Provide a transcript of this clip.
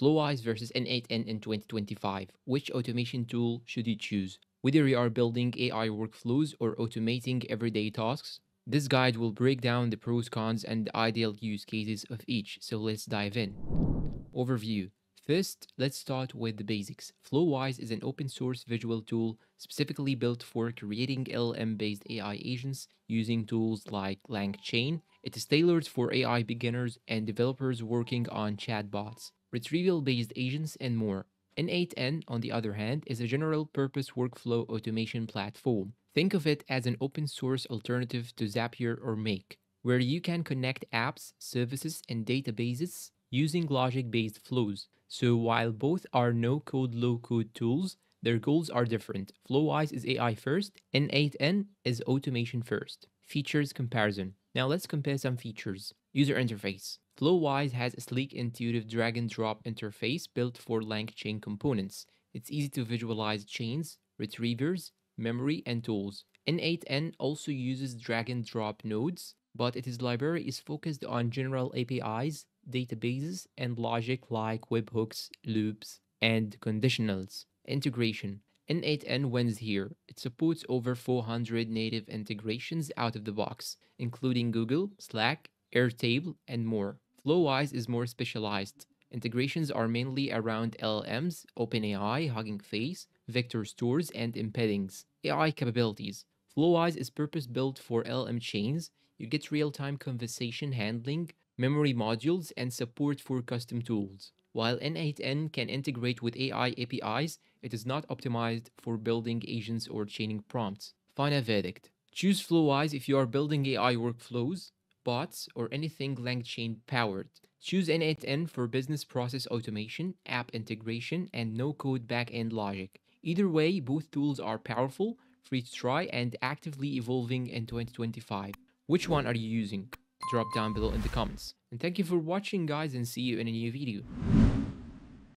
Flowise versus N8N in 2025. Which automation tool should you choose? Whether you are building AI workflows or automating everyday tasks, this guide will break down the pros, cons, and ideal use cases of each. So let's dive in. Overview. First, let's start with the basics. Flowise is an open source visual tool specifically built for creating LM-based AI agents using tools like LangChain. It is tailored for AI beginners and developers working on chatbots, retrieval based agents, and more. N8N, on the other hand, is a general purpose workflow automation platform. Think of it as an open source alternative to Zapier or Make, where you can connect apps, services, and databases using logic based flows. So while both are no code, low code tools, their goals are different. Flowise is AI first, N8N is automation first. Features comparison. Now let's compare some features. User interface. Flowise has a sleek, intuitive drag and drop interface built for LangChain components. It's easy to visualize chains, retrievers, memory, and tools. N8N also uses drag and drop nodes, but its library is focused on general APIs, databases, and logic like webhooks, loops, and conditionals. Integration. N8N wins here. It supports over 400 native integrations out of the box, including Google, Slack, Airtable, and more. Flowise is more specialized. Integrations are mainly around LLMs, OpenAI, Hugging Face, vector stores, and embeddings. AI capabilities. Flowise is purpose-built for LLM chains. You get real-time conversation handling, memory modules, and support for custom tools. While N8N can integrate with AI APIs, it is not optimized for building agents or chaining prompts. Final verdict. Choose Flowise if you are building AI workflows, bots, or anything LangChain powered. Choose N8N for business process automation, app integration, and no-code backend logic. Either way, both tools are powerful, free to try, and actively evolving in 2025. Which one are you using? Drop down below in the comments. And thank you for watching guys and see you in a new video.